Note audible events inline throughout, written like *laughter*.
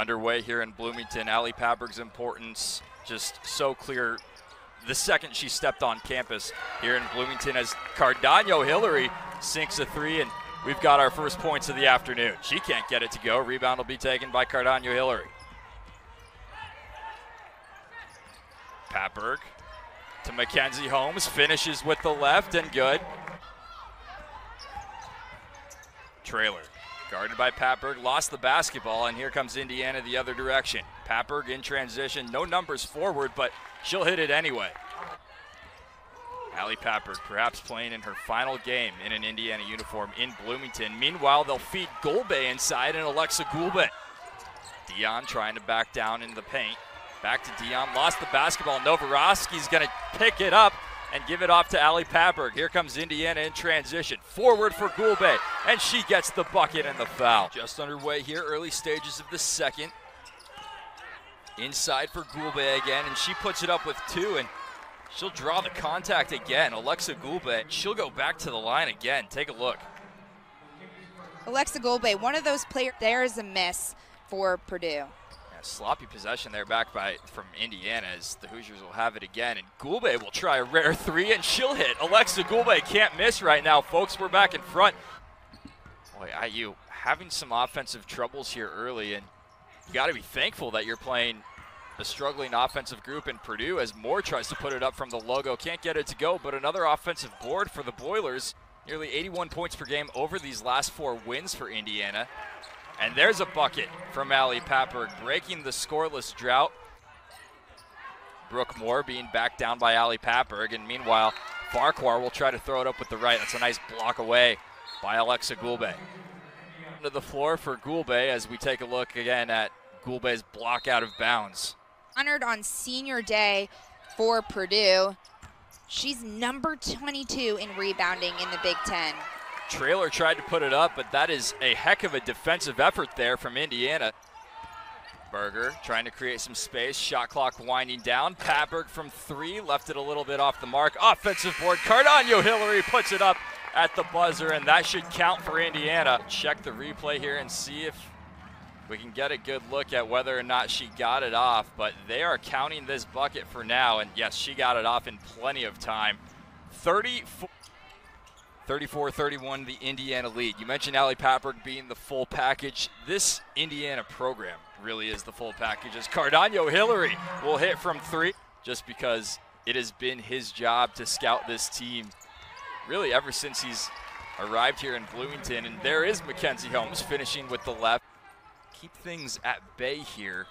underway here in Bloomington. Ali Patberg's importance just so clear the second she stepped on campus here in Bloomington as Cardaño-Hillary sinks a three, and we've got our first points of the afternoon. She can't get it to go. Rebound will be taken by Cardano Hillary. Patberg to Mackenzie Holmes, finishes with the left and good. Traylor guarded by Patberg, lost the basketball, and here comes Indiana the other direction. Patberg in transition, no numbers forward, but she'll hit it anyway. Ali Patberg perhaps playing in her final game in an Indiana uniform in Bloomington. Meanwhile, they'll feed Gulbe inside and Aleksa Gulbe. Dion trying to back down in the paint. Back to Dion, lost the basketball. Novorosky's going to pick it up and give it off to Ali Patberg. Here comes Indiana in transition. Forward for Gulbe, and she gets the bucket and the foul. Just underway here, early stages of the second. Inside for Gulbe again, and she puts it up with two, and she'll draw the contact again. Aleksa Gulbe, she'll go back to the line again. Take a look. Aleksa Gulbe, one of those players, there's a miss for Purdue sloppy possession there back by from Indiana as the Hoosiers will have it again. And Gulbe will try a rare three and she'll hit. Aleksa Gulbe can't miss right now, folks. We're back in front. Boy, IU having some offensive troubles here early, and you got to be thankful that you're playing a struggling offensive group in Purdue as Moore tries to put it up from the logo. Can't get it to go, but another offensive board for the Boilers. Nearly 81 points per game over these last four wins for Indiana. And there's a bucket from Ali Patberg, breaking the scoreless drought. Brooke Moore being backed down by Ali Patberg. And meanwhile, Farquhar will try to throw it up with the right. That's a nice block away by Aleksa Gulbe. To the floor for Gulbe as we take a look again at Gulbe's block out of bounds. Honored on senior day for Purdue. She's number 22 in rebounding in the Big Ten. Traylor tried to put it up, but that is a heck of a defensive effort there from Indiana. Berger trying to create some space. Shot clock winding down. Patberg from three, left it a little bit off the mark. Offensive board. Cardaño-Hillary puts it up at the buzzer, and that should count for Indiana. Check the replay here and see if we can get a good look at whether or not she got it off. But they are counting this bucket for now, and yes, she got it off in plenty of time. 34. 34-31, the Indiana lead. You mentioned Ali Patberg being the full package. This Indiana program really is the full package. As Cardaño-Hillary will hit from three, just because it has been his job to scout this team really ever since he's arrived here in Bloomington. And there is Mackenzie Holmes finishing with the left. Keep things at bay here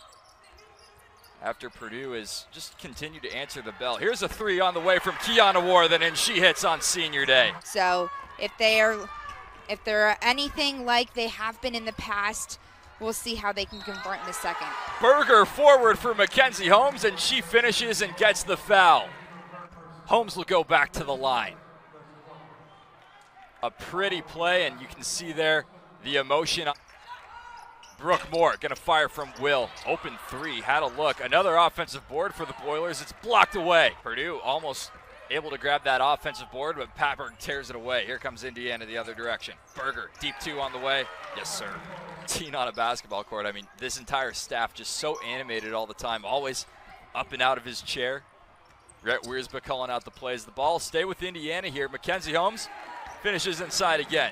after Purdue has just continued to answer the bell. Here's a three on the way from Kiana Warthen, and she hits on senior day. So if they are, if they're anything like they have been in the past, we'll see how they can convert in the second. Berger forward for Mackenzie Holmes, and she finishes and gets the foul. Holmes will go back to the line. A pretty play, and you can see there the emotion. Brooke Moore going to fire from Will. Open three, had a look. Another offensive board for the Boilers. It's blocked away. Purdue almost able to grab that offensive board, but Patberg tears it away. Here comes Indiana the other direction. Berger, deep two on the way. Yes, sir. *laughs* Teen on a basketball court. I mean, this entire staff just so animated all the time, always up and out of his chair. Rhett Wiersbe calling out the plays. The ball stay with Indiana here. Mackenzie Holmes finishes inside again.